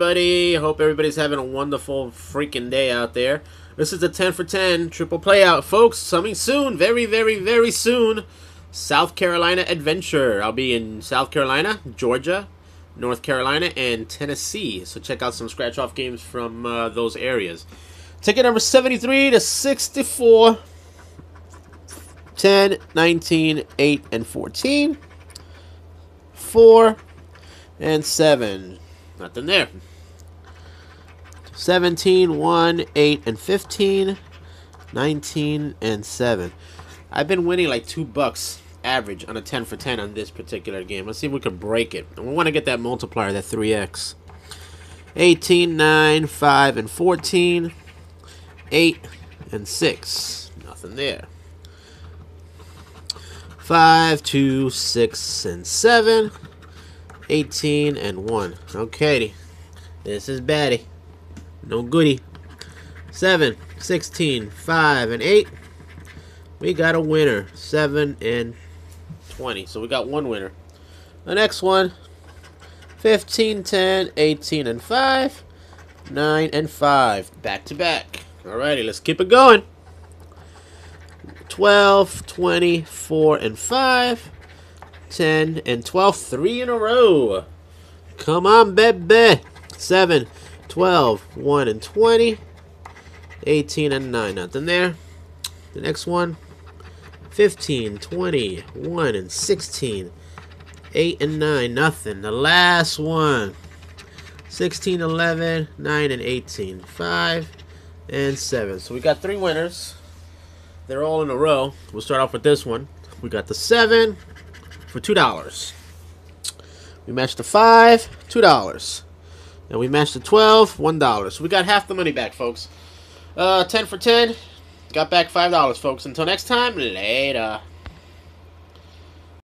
buddy. Hope everybody's having a wonderful freaking day out there. This is the 10 for 10 triple play out, folks. Coming soon, very, very, very soon. South Carolina Adventure. I'll be in South Carolina, Georgia, North Carolina, and Tennessee. So check out some scratch off games from uh, those areas. Ticket number 73 to 64. 10, 19, 8, and 14. 4, and 7. Nothing there. 17, 1, 8, and 15. 19, and 7. I've been winning like 2 bucks average on a 10 for 10 on this particular game. Let's see if we can break it. And we want to get that multiplier, that 3x. 18, 9, 5, and 14. 8, and 6. Nothing there. 5, 2, 6, and 7. 18, and 1. Okay, this is baddie. No goody. 7, 16, 5, and 8. We got a winner. 7 and 20. So we got one winner. The next one 15, 10, 18, and 5. 9 and 5. Back to back. Alrighty, let's keep it going. 12, 20, 4, and 5. 10, and 12. Three in a row. Come on, baby. 7, 12, 1, and 20. 18, and 9. Nothing there. The next one. 15, 20, 1, and 16. 8 and 9. Nothing. The last one. 16, 11, 9, and 18. 5 and 7. So we got three winners. They're all in a row. We'll start off with this one. We got the 7 for $2. We matched the 5, $2. And we matched the 12, $1. So we got half the money back, folks. Uh, 10 for 10. Got back $5, folks. Until next time, later.